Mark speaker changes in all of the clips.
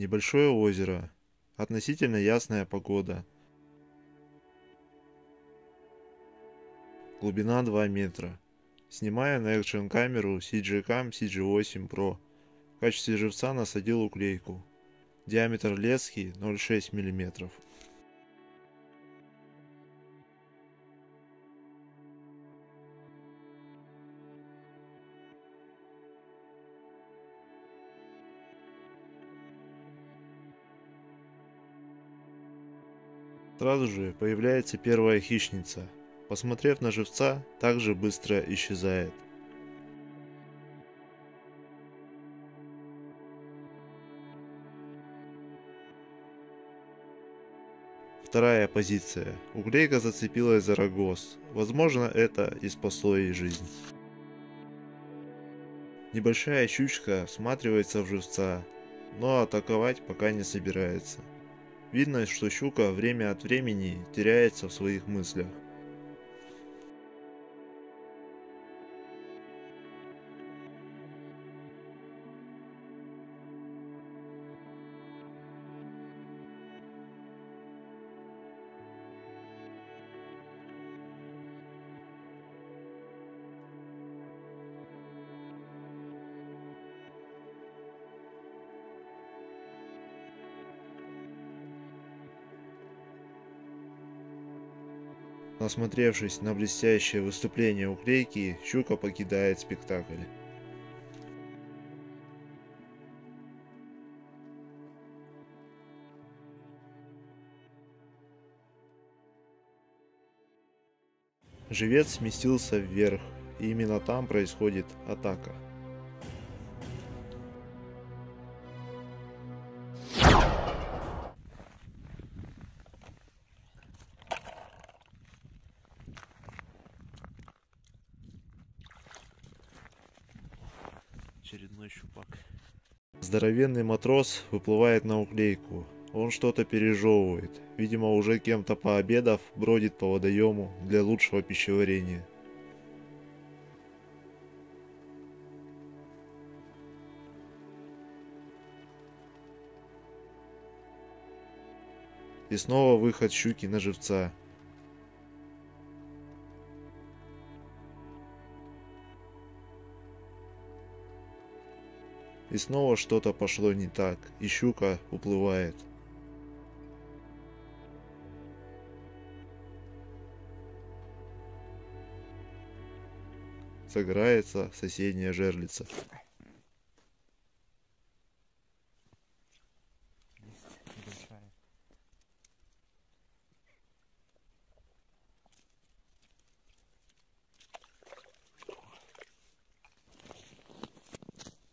Speaker 1: Небольшое озеро. Относительно ясная погода. Глубина 2 метра. Снимаю на экшн камеру CGCam CG8 Pro. В качестве живца насадил уклейку. Диаметр лески 0,6 мм. Сразу же появляется первая хищница. Посмотрев на живца, также быстро исчезает. Вторая позиция. Углейка зацепилась за рогоз. Возможно, это и спасло ей жизнь. Небольшая щучка всматривается в живца, но атаковать пока не собирается. Видно, что щука время от времени теряется в своих мыслях. Насмотревшись на блестящее выступление уклейки, щука покидает спектакль. Живец сместился вверх, и именно там происходит атака. Очередной щупак. Здоровенный матрос выплывает на уклейку. Он что-то пережевывает. Видимо, уже кем-то пообедав, бродит по водоему для лучшего пищеварения. И снова выход щуки на живца. И снова что-то пошло не так, и щука уплывает. Сограется соседняя жерлица.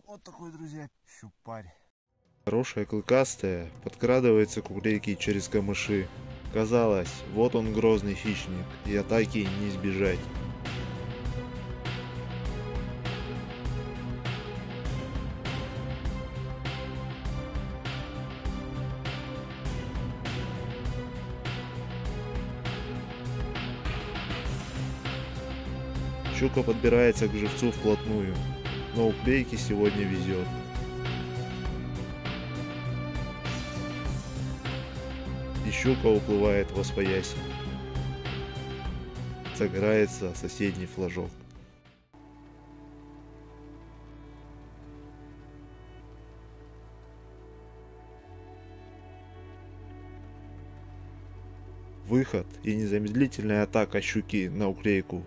Speaker 2: Вот такой, друзья, щупарь.
Speaker 1: Хорошая клыкастая подкрадывается к уклейке через камыши. Казалось, вот он грозный хищник, и атаки не избежать. Щука подбирается к живцу вплотную, но уклейке сегодня везет. И щука уплывает во свояси. Загорается соседний флажок. Выход и незамедлительная атака щуки на уклейку.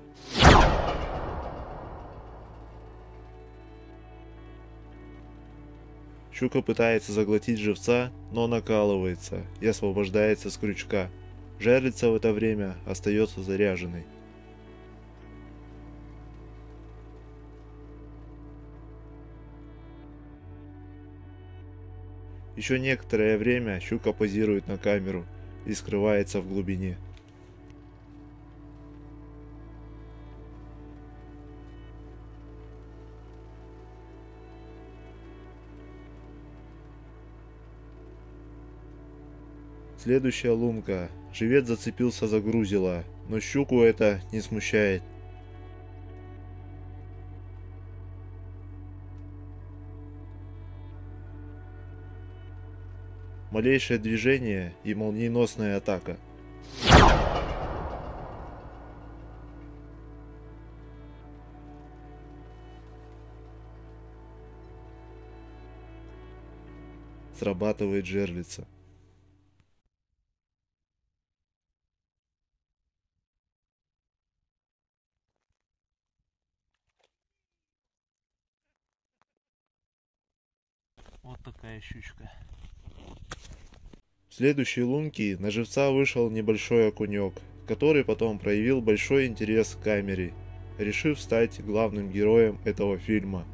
Speaker 1: Щука пытается заглотить живца, но накалывается и освобождается с крючка. Жерлица в это время остается заряженной. Еще некоторое время щука позирует на камеру и скрывается в глубине. Следующая лунка. Живец зацепился за грузила, но щуку это не смущает. Малейшее движение и молниеносная атака. Срабатывает жерлица.
Speaker 2: Вот такая щучка.
Speaker 1: В следующей лунке на живца вышел небольшой окунек, который потом проявил большой интерес к камере, решив стать главным героем этого фильма.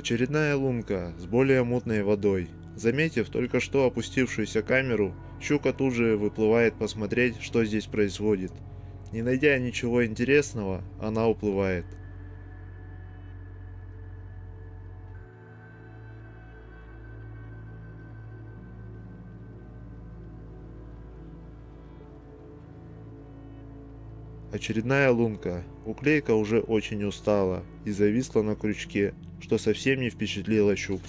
Speaker 1: Очередная лунка с более мутной водой. Заметив только что опустившуюся камеру, щука тут же выплывает посмотреть, что здесь происходит. Не найдя ничего интересного, она уплывает. Очередная лунка. Уклейка уже очень устала и зависла на крючке, что совсем не впечатлило щук.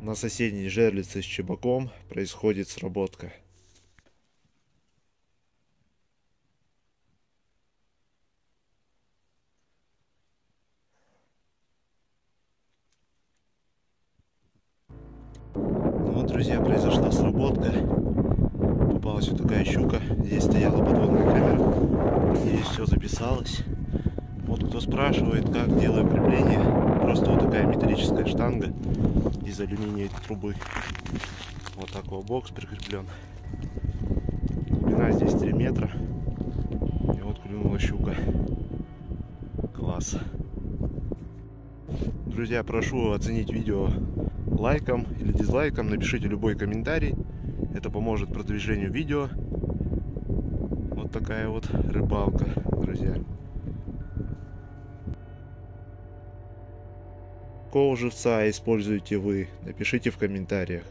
Speaker 1: На соседней жерлице с чебаком происходит сработка. Ну вот, друзья, произошла сработка. Попалась вот такая щука. Здесь стояла подводная камера. Здесь все записалось. Вот кто спрашивает, как делаю крепление, просто вот такая металлическая штанга из алюминиевой трубы. Вот такой бокс прикреплен. Глубина здесь 3 метра. И вот клюнула щука. Класс. Друзья, прошу оценить видео лайком или дизлайком. Напишите любой комментарий. Это поможет продвижению видео. Вот такая вот рыбалка, друзья. Какого живца используете вы? Напишите в комментариях.